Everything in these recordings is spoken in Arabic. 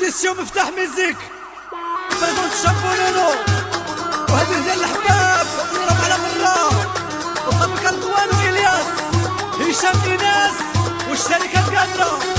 اوديسيون مفتاح ميزيك. بريزونت شامبونونو وهذه ديال الحباب راهم على مرة. وخلق انطوان والياس هشام ايناس والشركة القادرة.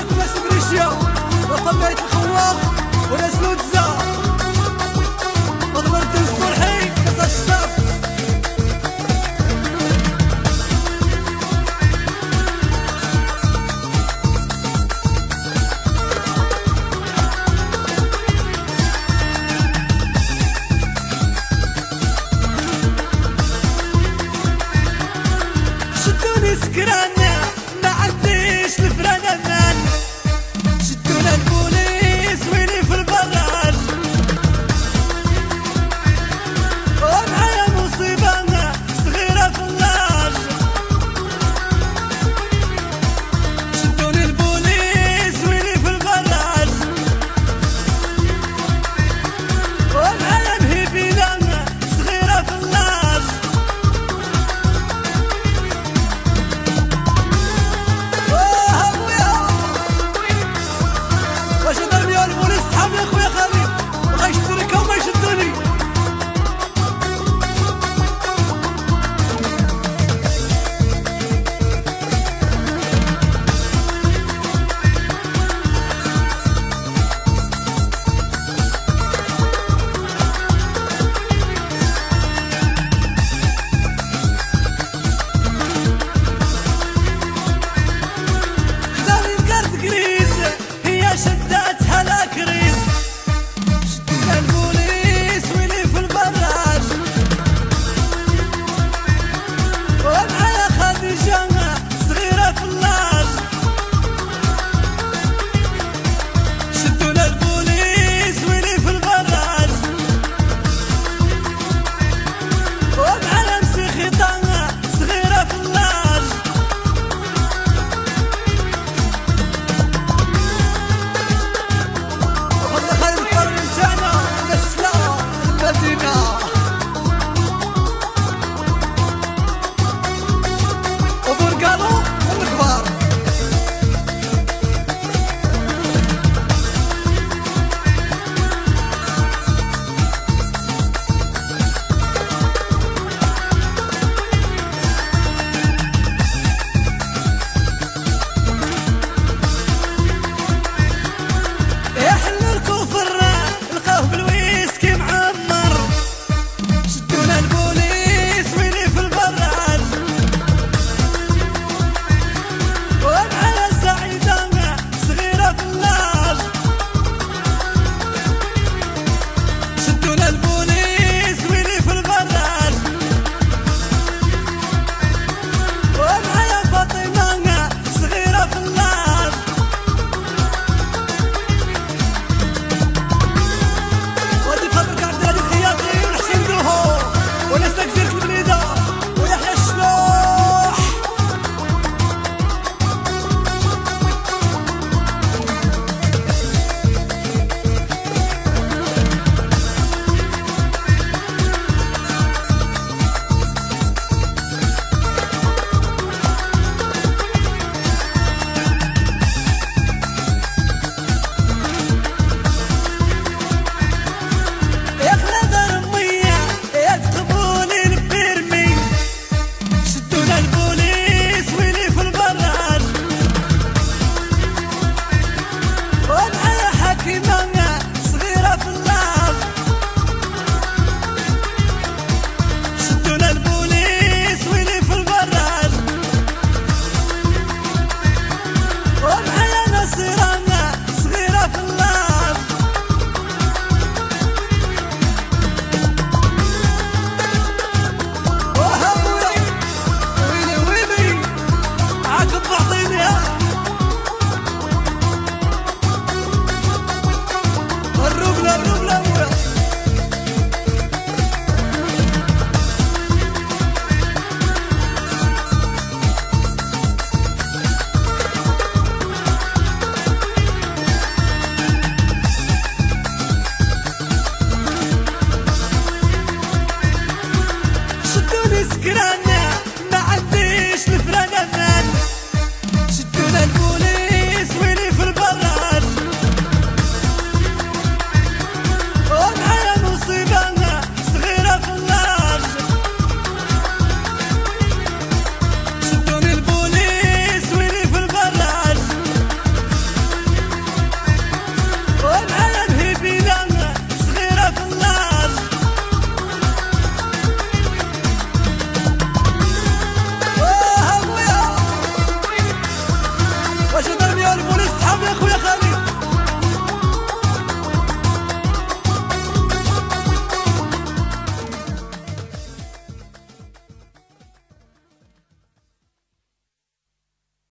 Vai comer sobre Eu